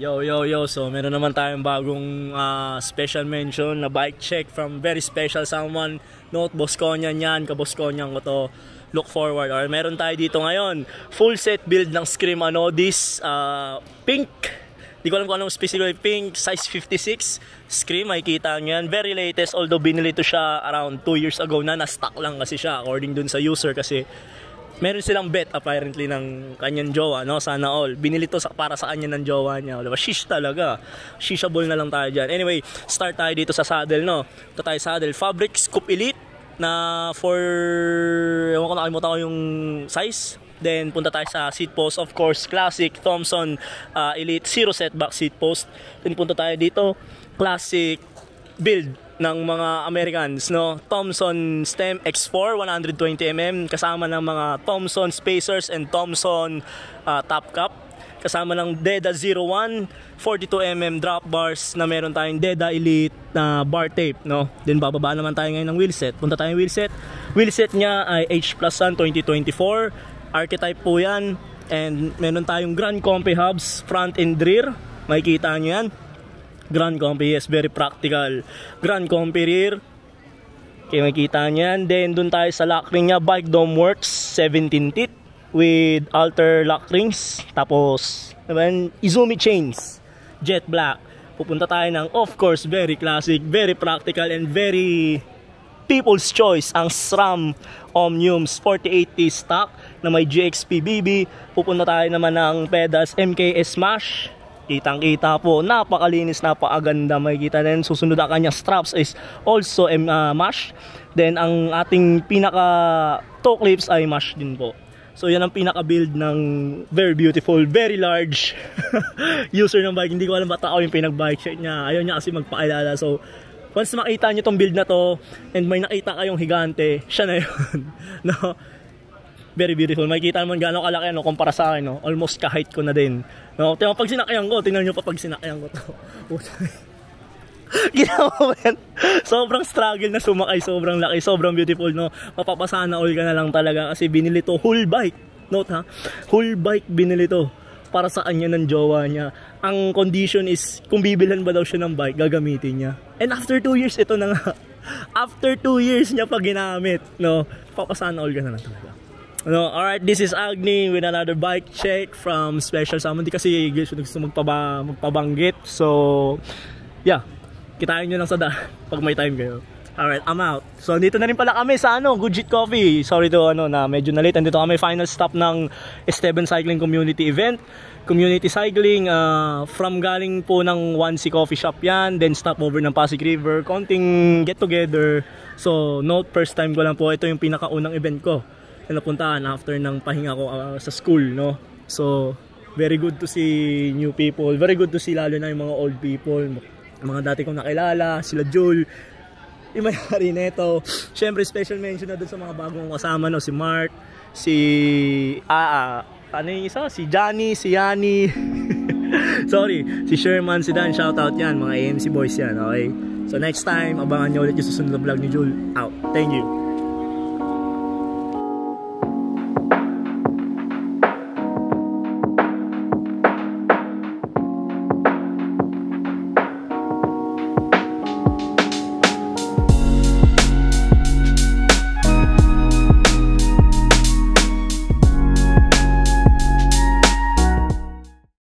Yo, yo, yo. So, meron naman tayong bagong uh, special mention na bike check from very special someone. Note, Bosconian yan. Kabosconian ko to. Look forward. Or meron tayo dito ngayon. Full set build ng Scream ano. This uh, pink. Di ko alam kung anong specific pink. Size 56. Scream. Makikita nyo yan. Very latest. Although binili to siya around 2 years ago na. Na-stock lang kasi siya according dun sa user kasi meron silang bet apparently ng kanyang jowa, no? Sana all. Binili to sa, para sa kanya ng jowa niya. Diba? Shish talaga. Shishable na lang tayo dyan. Anyway, start tayo dito sa saddle, no? Ito tayo saddle. Fabric Scoop Elite na for, ewan ko nakalimutan ko yung size. Then punta tayo sa seat post, of course, classic Thompson uh, Elite zero setback seat post. Then punta tayo dito, classic build ng mga Americans, no? Thomson Stem X4 120mm kasama ng mga Thomson Spacers and Thomson uh, Top Cup kasama ng Deda 01 42mm drop bars na meron tayong Deda Elite na bar tape, no? Then bababa naman tayo ngayon ng wheelset. Punta tayong wheelset. Wheelset niya ay H Plus 2024. Archetype po 'yan. And meron tayong Grand Compi hubs front and rear. Makikita niyo 'yan Grand Compi, yes, very practical. Grand Compi rear. Okay, makikita niyan. Then, dun tayo sa lock ring niya, Bike Dome Works, 17 teeth with alter lock rings. Tapos, naman, Izumi chains, jet black. Pupunta tayo ng, of course, very classic, very practical, and very people's choice ang SRAM Omniums 48T stock na may GXP BB. Pupunta tayo naman ng pedals MKS Smash Kitang kita po, napakalinis, napakaganda. Makikita din, susunod ang kanya straps is also um, uh, mash. Then ang ating pinaka toe clips ay mash din po. So yan ang pinaka build ng very beautiful, very large user ng bike. Hindi ko alam ba't ako yung pinag-bike check niya. Ayaw niya kasi magpakilala. So once makita niyo tong build na to and may nakita kayong higante, siya na yun. no? Very beautiful. Makikita naman gaano kalaki ano kumpara sa akin, no. Almost ka-height ko na din. No, tingnan pag sinakyan ko, tingnan niyo pa pag sinakyan ko to. Ginawa mo yan. Sobrang struggle na sumakay, sobrang laki, sobrang beautiful, no. Mapapasana all ka na lang talaga kasi binili to whole bike. Note ha, whole bike binili to para sa kanya ng jowa niya. Ang condition is, kung bibilhan ba daw siya ng bike, gagamitin niya. And after 2 years, ito na nga. After 2 years niya pa ginamit, no, papasana all ka na lang talaga. No, alright, this is Agni with another bike check from Special Salmon. Di kasi gusto magpaba, magpabanggit. So, yeah. Kitain nyo lang sa da pag may time kayo. Alright, I'm out. So, dito na rin pala kami sa ano, Gujit Coffee. Sorry to ano na medyo na late. Andito kami final stop ng Esteban Cycling Community Event. Community Cycling uh, from galing po ng 1C Coffee Shop yan. Then stop over ng Pasig River. Konting get together. So, note first time ko lang po. Ito yung pinakaunang event ko na napuntahan after ng pahinga ko uh, sa school, no? So, very good to see new people. Very good to see lalo na yung mga old people. Mga dati kong nakilala, sila Jul, yung may-ari nito. Siyempre, special mention na dun sa mga bagong kasama, no? Si Mark, si... Ah, ah, ano yung isa? Si Johnny, si Yani. Sorry, si Sherman, si Dan, shoutout yan. Mga AMC boys yan, okay? So next time, abangan nyo ulit yung susunod na vlog ni Jul. Out. Thank you.